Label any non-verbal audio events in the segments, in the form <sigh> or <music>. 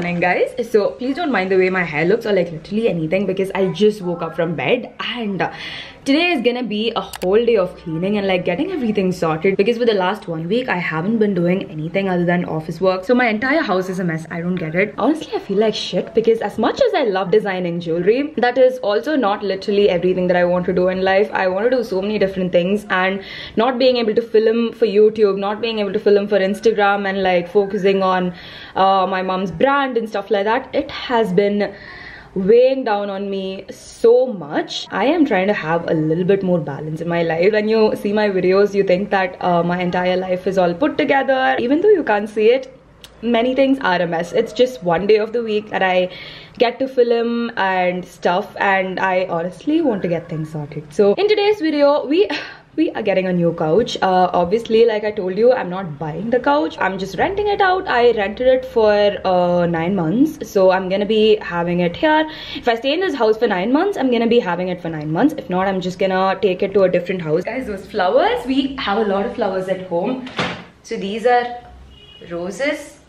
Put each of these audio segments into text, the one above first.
morning guys. So please don't mind the way my hair looks or like literally anything because i just woke up from bed and today is gonna be a whole day of cleaning and like getting everything sorted because for the last one week i haven't been doing anything other than office work. So my entire house is a mess. I don't get it. Honestly i feel like shit because as much as i love designing jewelry that is also not literally everything that i want to do in life. I want to do so many different things and not being able to film for youtube not being able to film for instagram and like focusing on uh, my mom's brand and stuff like that it has been weighing down on me so much i am trying to have a little bit more balance in my life. When you see my videos you think that uh, my entire life is all put together. Even though you can't see it many things are a mess. It's just one day of the week that i get to film and stuff and i honestly want to get things sorted. So in today's video we <laughs> we are getting a new couch. Uh, obviously like i told you i'm not buying the couch. I'm just renting it out. I rented it for uh, nine months. So i'm gonna be having it here. If i stay in this house for nine months i'm gonna be having it for nine months. If not i'm just gonna take it to a different house. Guys those flowers we have a lot of flowers at home. So these are roses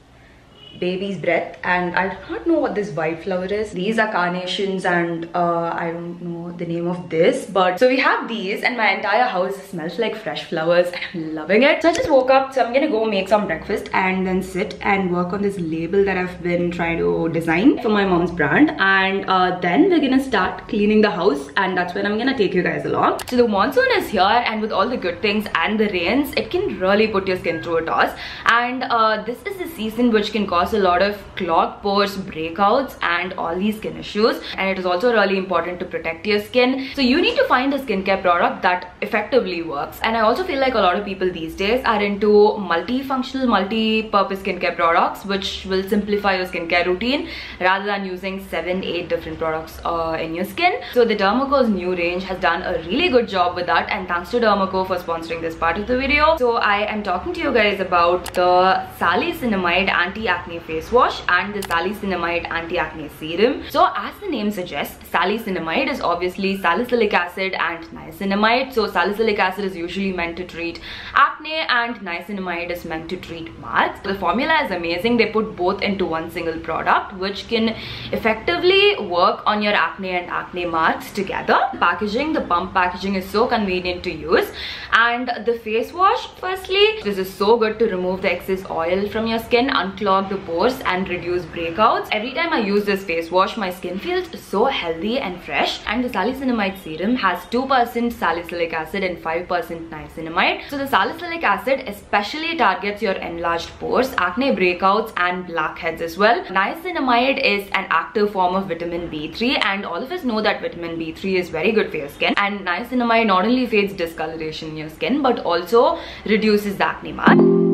baby's breath and I do not know what this white flower is. These are carnations and uh, I don't know the name of this but so we have these and my entire house smells like fresh flowers and I'm loving it. So I just woke up so I'm gonna go make some breakfast and then sit and work on this label that I've been trying to design for my mom's brand and uh, then we're gonna start cleaning the house and that's when I'm gonna take you guys along. So the monsoon is here and with all the good things and the rains it can really put your skin through a toss and uh, this is the season which can cause cause a lot of clogged pores, breakouts and all these skin issues and it is also really important to protect your skin. So you need to find a skincare product that effectively works and I also feel like a lot of people these days are into multifunctional, multi-purpose skincare products which will simplify your skincare routine rather than using 7-8 different products uh, in your skin. So the Dermaco's new range has done a really good job with that and thanks to Dermaco for sponsoring this part of the video. So I am talking to you guys about the Salicylamide Anti-Acne acne face wash and the salicylamide anti-acne serum. So as the name suggests, salicylamide is obviously salicylic acid and niacinamide. So salicylic acid is usually meant to treat acne and niacinamide is meant to treat marks. The formula is amazing. They put both into one single product which can effectively work on your acne and acne marks together. Packaging, the pump packaging is so convenient to use and the face wash firstly, this is so good to remove the excess oil from your skin, unclog the pores and reduce breakouts. Every time I use this face wash, my skin feels so healthy and fresh. And the salicylamide serum has 2% salicylic acid and 5% niacinamide. So the salicylic acid especially targets your enlarged pores, acne breakouts and blackheads as well. Niacinamide is an active form of vitamin B3 and all of us know that vitamin B3 is very good for your skin. And niacinamide not only fades discoloration in your skin but also reduces the acne mark.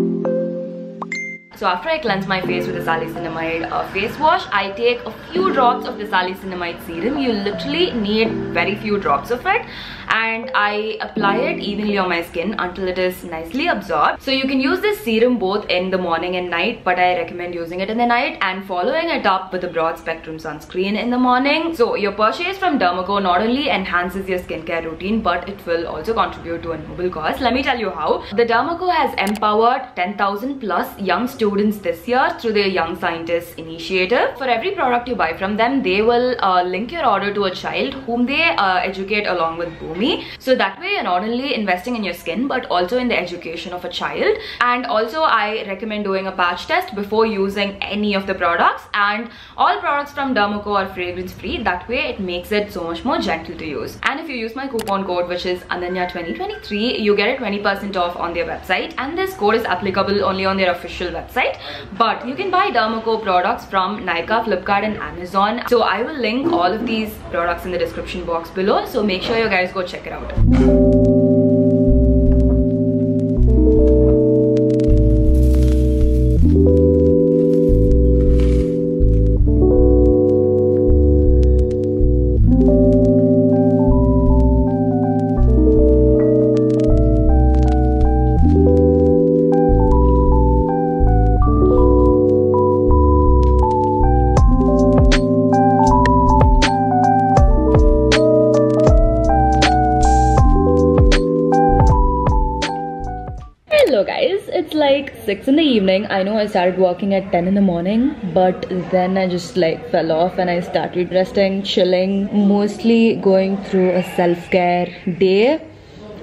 So after I cleanse my face with the salicylamide uh, face wash, I take a few drops of the salicylamide serum. You literally need very few drops of it and I apply it evenly on my skin until it is nicely absorbed. So you can use this serum both in the morning and night but I recommend using it in the night and following it up with a broad spectrum sunscreen in the morning. So your purchase from Dermaco not only enhances your skincare routine but it will also contribute to a noble cause. Let me tell you how. The Dermaco has empowered 10,000 plus young students this year through their Young Scientists initiative. For every product you buy from them, they will uh, link your order to a child whom they uh, educate along with Boom so that way you're not only investing in your skin but also in the education of a child. And also I recommend doing a patch test before using any of the products. And all products from Dermaco are fragrance free. That way it makes it so much more gentle to use. And if you use my coupon code which is Ananya2023, you get a 20% off on their website. And this code is applicable only on their official website. But you can buy Dermaco products from Nykaa, Flipkart and Amazon. So I will link all of these products in the description box below. So make sure you guys go check it out. 6 in the evening. I know I started working at 10 in the morning, but then I just like fell off and I started resting, chilling, mostly going through a self-care day.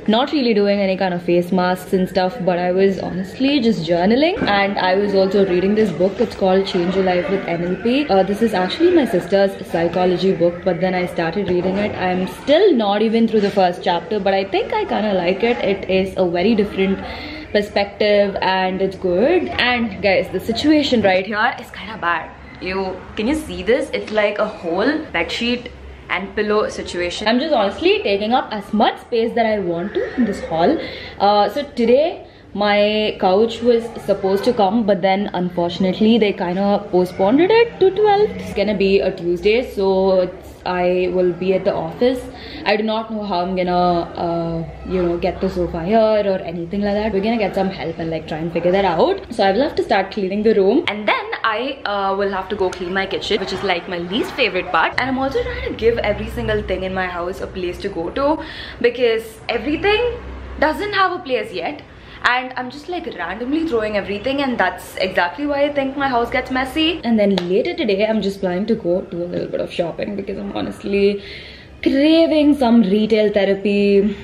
Not really doing any kind of face masks and stuff but i was honestly just journaling. And i was also reading this book. It's called change your life with nlp uh, this is actually my sister's psychology book but then i started reading it. I'm still not even through the first chapter but i think i kind of like it. It is a very different perspective and it's good and guys the situation right here is kind of bad you can you see this it's like a whole bed sheet and pillow situation. I'm just honestly taking up as much space that I want to in this hall. Uh, so today my couch was supposed to come but then unfortunately they kind of postponed it to 12 it's gonna be a tuesday so i will be at the office. I do not know how i'm gonna uh, you know get the sofa here or anything like that. We're gonna get some help and like try and figure that out. So i will have to start cleaning the room. And then I uh, will have to go clean my kitchen which is like my least favorite part. And I'm also trying to give every single thing in my house a place to go to because everything doesn't have a place yet and I'm just like randomly throwing everything and that's exactly why I think my house gets messy. And then later today I'm just planning to go do a little bit of shopping because I'm honestly craving some retail therapy.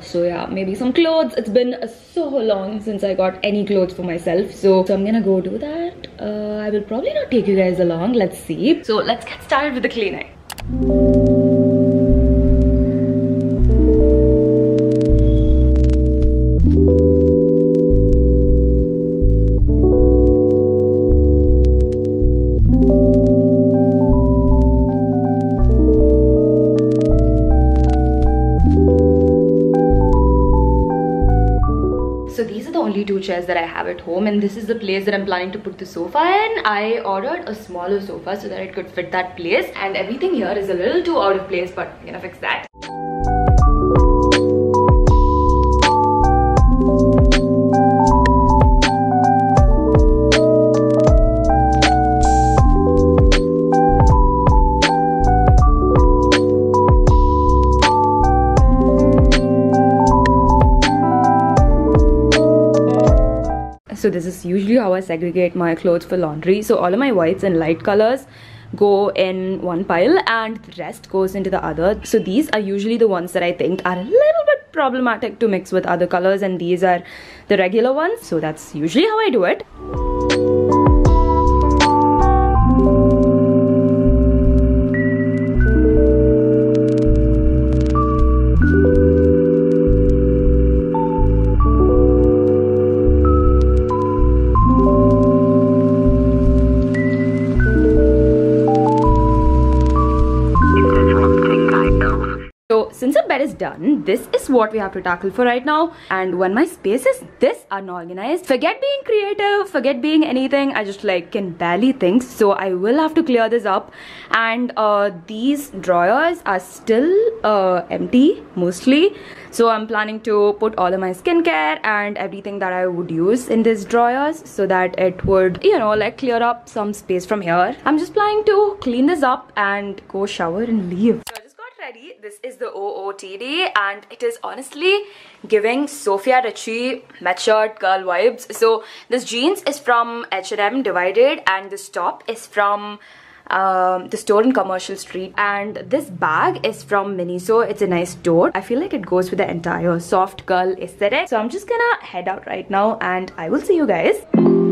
So yeah maybe some clothes. It's been so long since i got any clothes for myself. So, so i'm gonna go do that. Uh, i will probably not take you guys along. Let's see. So let's get started with the cleaning two chairs that I have at home and this is the place that I'm planning to put the sofa in. I ordered a smaller sofa so that it could fit that place and everything here is a little too out of place but I'm gonna fix that. So this is usually how I segregate my clothes for laundry. So all of my whites and light colors go in one pile and the rest goes into the other. So these are usually the ones that I think are a little bit problematic to mix with other colors and these are the regular ones. So that's usually how I do it bed is done, this is what we have to tackle for right now. And when my space is this unorganized, forget being creative, forget being anything. I just like can barely think. So I will have to clear this up. And uh, these drawers are still uh, empty mostly. So I'm planning to put all of my skincare and everything that I would use in these drawers so that it would, you know, like clear up some space from here. I'm just planning to clean this up and go shower and leave ready. This is the OOTD and it is honestly giving Sofia Richie matured girl vibes. So this jeans is from H&M Divided and this top is from um, the store in Commercial Street and this bag is from Miniso. It's a nice store. I feel like it goes with the entire soft girl aesthetic. So I'm just gonna head out right now and I will see you guys.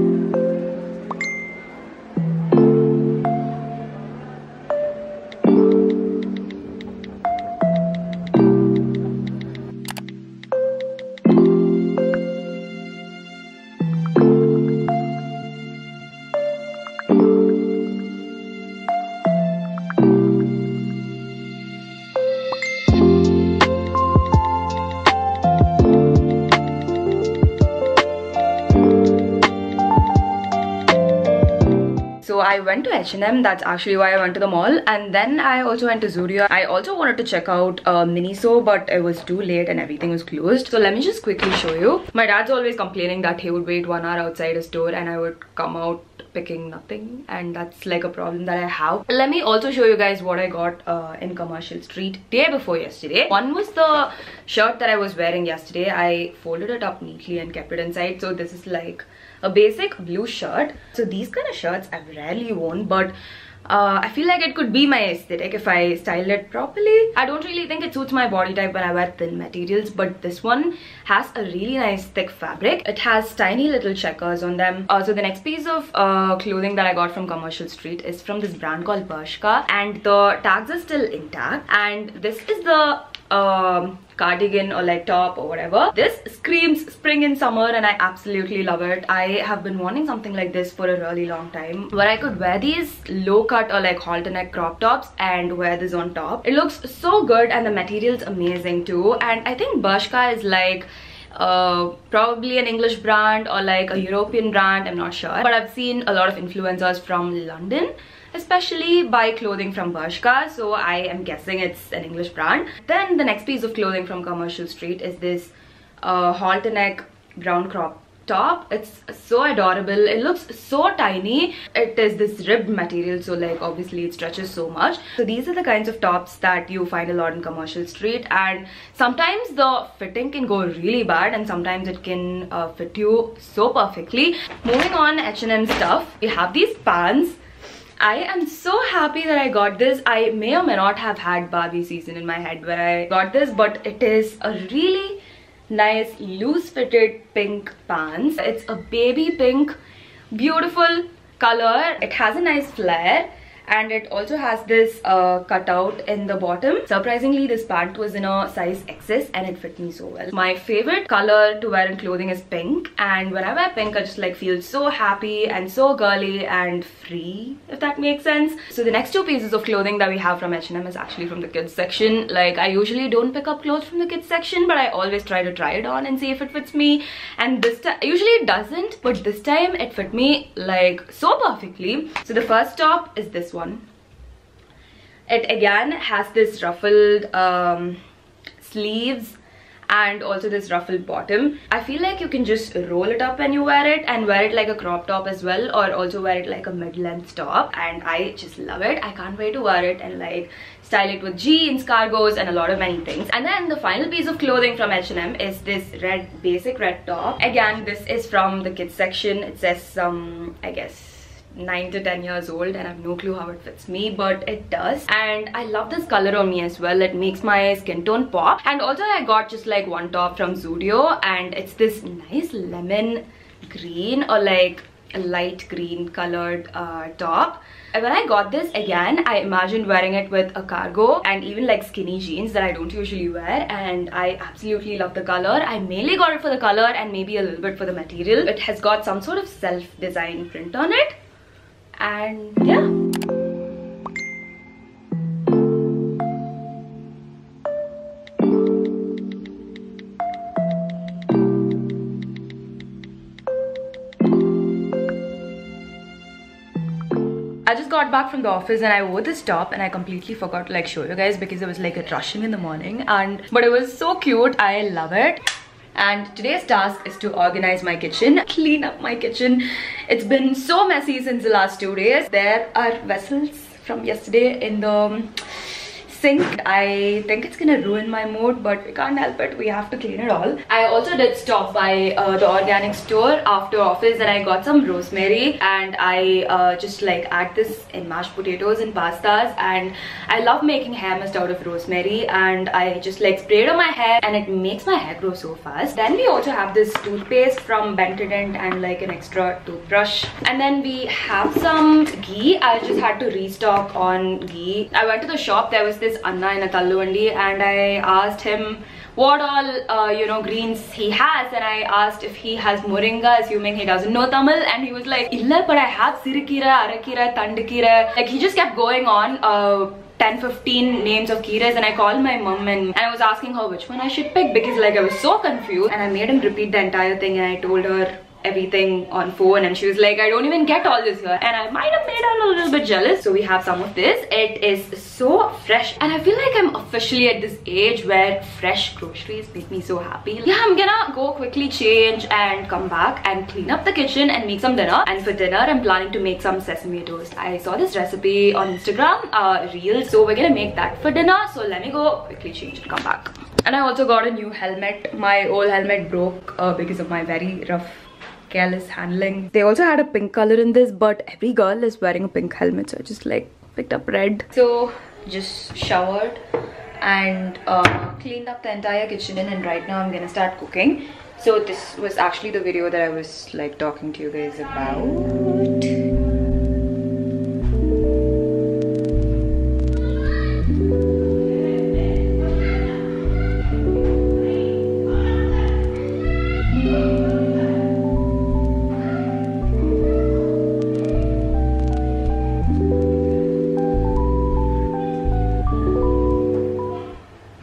I went to H&M, that's actually why I went to the mall. And then I also went to Zudio. I also wanted to check out uh, Miniso, but it was too late and everything was closed. So let me just quickly show you. My dad's always complaining that he would wait one hour outside a store and I would come out picking nothing and that's like a problem that I have. Let me also show you guys what I got uh, in Commercial Street day before yesterday. One was the shirt that I was wearing yesterday. I folded it up neatly and kept it inside. So this is like a basic blue shirt. So these kind of shirts I've rarely worn but uh, I feel like it could be my aesthetic if I style it properly. I don't really think it suits my body type when I wear thin materials but this one has a really nice thick fabric. It has tiny little checkers on them. Uh, so the next piece of uh, clothing that I got from Commercial Street is from this brand called Bershka and the tags are still intact and this is the um, cardigan or like top or whatever. This screams spring and summer and I absolutely love it. I have been wanting something like this for a really long time where I could wear these low cut or like halter neck crop tops and wear this on top. It looks so good and the material's amazing too and I think Bershka is like uh, probably an English brand or like a European brand, I'm not sure. But I've seen a lot of influencers from London especially buy clothing from Bershka so I am guessing it's an English brand. Then the next piece of clothing from Commercial Street is this uh, halter neck brown crop top. It's so adorable. It looks so tiny. It is this ribbed material so like obviously it stretches so much. So these are the kinds of tops that you find a lot in commercial street and sometimes the fitting can go really bad and sometimes it can uh, fit you so perfectly. Moving on H&M stuff. We have these pants I am so happy that I got this. I may or may not have had Barbie season in my head when I got this, but it is a really nice loose fitted pink pants. It's a baby pink beautiful color. It has a nice flare and it also has this uh, cutout in the bottom. Surprisingly, this pant was in a size XS and it fit me so well. My favorite color to wear in clothing is pink and when I wear pink, I just like feel so happy and so girly and free, if that makes sense. So the next two pieces of clothing that we have from H&M is actually from the kids section. Like I usually don't pick up clothes from the kids section, but I always try to try it on and see if it fits me. And this time, usually it doesn't, but this time it fit me like so perfectly. So the first top is this one one. It again has this ruffled um, sleeves and also this ruffled bottom. I feel like you can just roll it up when you wear it and wear it like a crop top as well or also wear it like a mid-length top and I just love it. I can't wait to wear it and like style it with jeans, cargos and a lot of many things. And then the final piece of clothing from H&M is this red basic red top. Again, this is from the kids section. It says some, I guess, 9 to 10 years old and I have no clue how it fits me but it does. And I love this color on me as well. It makes my skin tone pop. And also I got just like one top from Zudio and it's this nice lemon green or like a light green colored uh, top. When I got this again I imagined wearing it with a cargo and even like skinny jeans that I don't usually wear. And I absolutely love the color. I mainly got it for the color and maybe a little bit for the material. It has got some sort of self-designed print on it and yeah. I just got back from the office and I wore this top and I completely forgot to like show you guys because it was like a rushing in the morning and but it was so cute. I love it and today's task is to organize my kitchen <laughs> clean up my kitchen. It's been so messy since the last two days. There are vessels from yesterday in the sink i think it's gonna ruin my mood but we can't help it. We have to clean it all. I also did stop by uh, the organic store after office and i got some rosemary and i uh, just like add this in mashed potatoes and pastas and i love making hair mist out of rosemary and i just like spray it on my hair and it makes my hair grow so fast. Then we also have this toothpaste from Bentadent and like an extra toothbrush. And then we have some ghee. I just had to restock on ghee. I went to the shop. There was this is Anna in a Talluvandi and I asked him what all uh, you know greens he has and I asked if he has moringa assuming he doesn't know Tamil and he was like illa but I have sirikira, arakira, tandakira like he just kept going on uh, 10 15 names of kiras and I called my mom and, I was asking her which one I should pick because like I was so confused and I made him repeat the entire thing and I told her everything on phone and she was like I don't even get all this here. And I might have made her a little bit jealous so we have some of this. It is so fresh and I feel like I'm officially at this age where fresh groceries make me so happy. Yeah I'm gonna go quickly change and come back and clean up the kitchen and make some dinner. And for dinner I'm planning to make some sesame toast. I saw this recipe on Instagram uh, reels so we're gonna make that for dinner. So let me go quickly change and come back. And I also got a new helmet. My old helmet broke uh, because of my very rough careless handling. They also had a pink color in this, but every girl is wearing a pink helmet, so I just like picked up red. So just showered and uh, cleaned up the entire kitchen and right now I'm gonna start cooking. So this was actually the video that I was like talking to you guys about.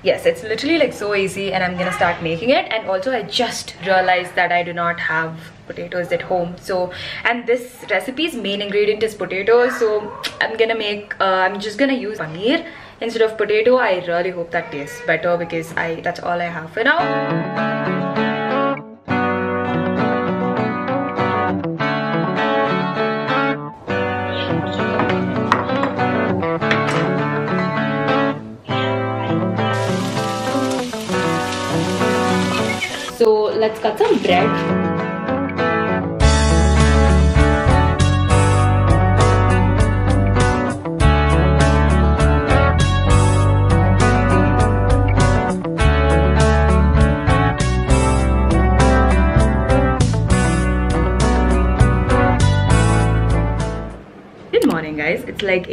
Yes it's literally like so easy and i'm gonna start making it. And also i just realized that i do not have potatoes at home. So and this recipe's main ingredient is potatoes. So i'm gonna make uh, i'm just gonna use paneer instead of potato. I really hope that tastes better because i that's all i have for now let's cut some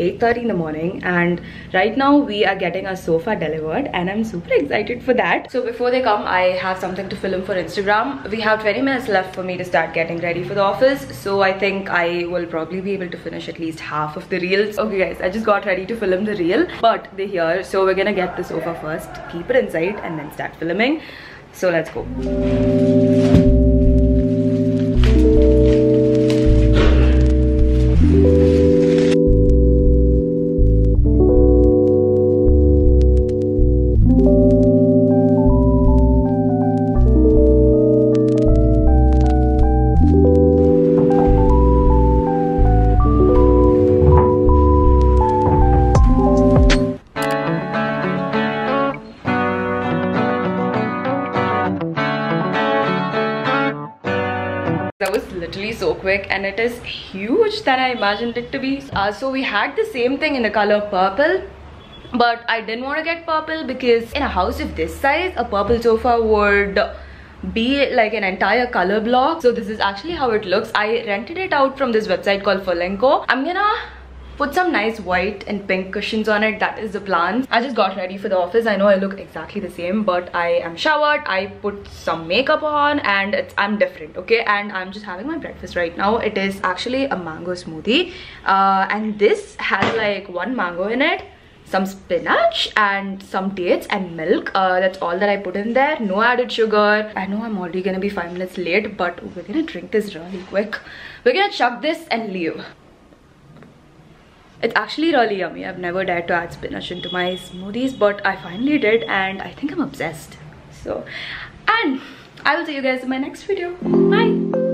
8:30 in the morning and right now we are getting our sofa delivered and i'm super excited for that. So before they come i have something to film for instagram. We have 20 minutes left for me to start getting ready for the office so i think i will probably be able to finish at least half of the reels. Okay guys i just got ready to film the reel but they're here so we're gonna get the sofa first keep it inside and then start filming. So let's go quick and it is huge than I imagined it to be. Uh, so we had the same thing in the color purple but I didn't want to get purple because in a house of this size a purple sofa would be like an entire color block so this is actually how it looks i rented it out from this website called Furlenco. i'm gonna put some nice white and pink cushions on it. That is the plan. I just got ready for the office. I know i look exactly the same but i am showered. I put some makeup on and i'm different okay? And i'm just having my breakfast right now. It is actually a mango smoothie. Uh, and this has like one mango in it some spinach and some dates and milk. Uh, that's all that i put in there. No added sugar. I know i'm already gonna be five minutes late but we're gonna drink this really quick. We're gonna chuck this and leave it's actually really yummy. I've never dared to add spinach into my smoothies, but I finally did and I think I'm obsessed. So, and I will see you guys in my next video. Bye!